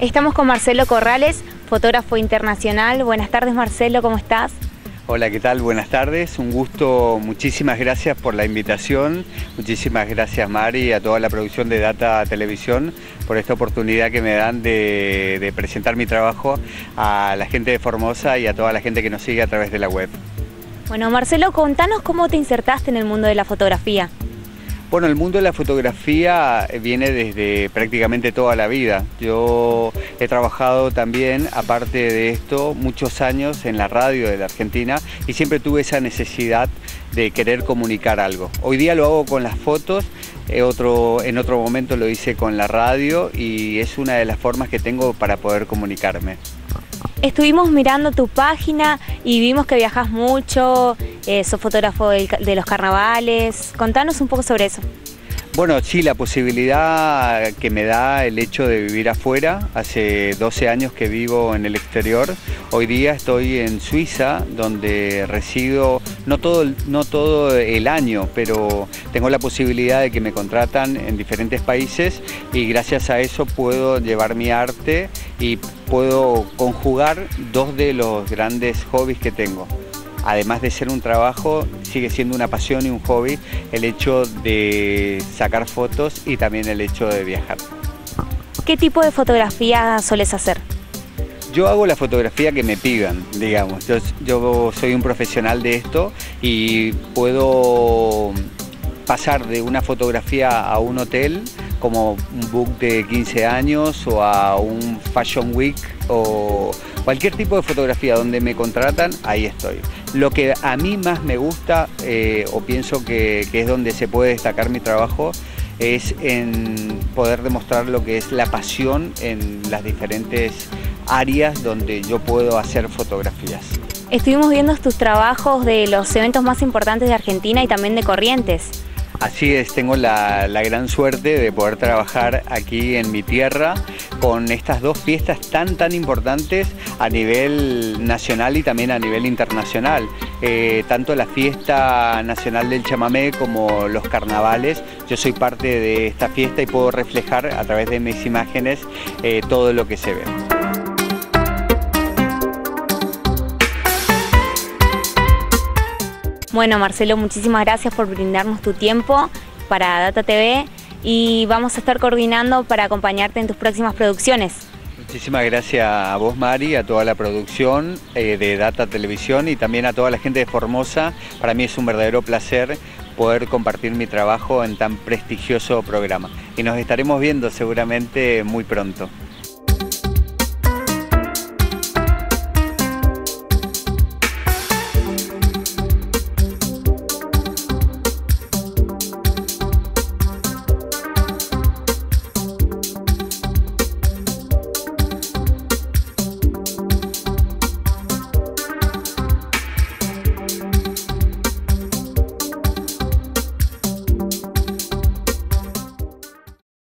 Estamos con Marcelo Corrales, fotógrafo internacional. Buenas tardes Marcelo, ¿cómo estás? Hola, ¿qué tal? Buenas tardes. Un gusto, muchísimas gracias por la invitación. Muchísimas gracias Mari a toda la producción de Data Televisión por esta oportunidad que me dan de, de presentar mi trabajo a la gente de Formosa y a toda la gente que nos sigue a través de la web. Bueno, Marcelo, contanos cómo te insertaste en el mundo de la fotografía. Bueno, el mundo de la fotografía viene desde prácticamente toda la vida. Yo he trabajado también, aparte de esto, muchos años en la radio de la Argentina y siempre tuve esa necesidad de querer comunicar algo. Hoy día lo hago con las fotos, otro, en otro momento lo hice con la radio y es una de las formas que tengo para poder comunicarme. Estuvimos mirando tu página y vimos que viajas mucho, eh, fotógrafo de los carnavales. Contanos un poco sobre eso. Bueno, sí, la posibilidad que me da el hecho de vivir afuera. Hace 12 años que vivo en el exterior. Hoy día estoy en Suiza, donde resido no todo, no todo el año, pero tengo la posibilidad de que me contratan en diferentes países y gracias a eso puedo llevar mi arte y puedo conjugar dos de los grandes hobbies que tengo además de ser un trabajo, sigue siendo una pasión y un hobby el hecho de sacar fotos y también el hecho de viajar. ¿Qué tipo de fotografía sueles hacer? Yo hago la fotografía que me pidan, digamos. Yo, soy un profesional de esto y puedo pasar de una fotografía a un hotel como un book de 15 años o a un Fashion Week o cualquier tipo de fotografía donde me contratan, ahí estoy. Lo que a mí más me gusta eh, o pienso que, es donde se puede destacar mi trabajo es en poder demostrar lo que es la pasión en las diferentes áreas donde yo puedo hacer fotografías. Estuvimos viendo tus trabajos de los eventos más importantes de Argentina y también de Corrientes. Así es, tengo la, gran suerte de poder trabajar aquí en mi tierra con estas dos fiestas tan tan importantes a nivel nacional y también a nivel internacional. Eh, tanto la fiesta nacional del chamamé como los carnavales. Yo soy parte de esta fiesta y puedo reflejar a través de mis imágenes eh, todo lo que se ve. Bueno, Marcelo, muchísimas gracias por brindarnos tu tiempo para Data TV y vamos a estar coordinando para acompañarte en tus próximas producciones. Muchísimas gracias a vos, Mari, a toda la producción eh, de Data Televisión y también a toda la gente de Formosa. Para mí es un verdadero placer poder compartir mi trabajo en tan prestigioso programa. Y nos estaremos viendo seguramente muy pronto.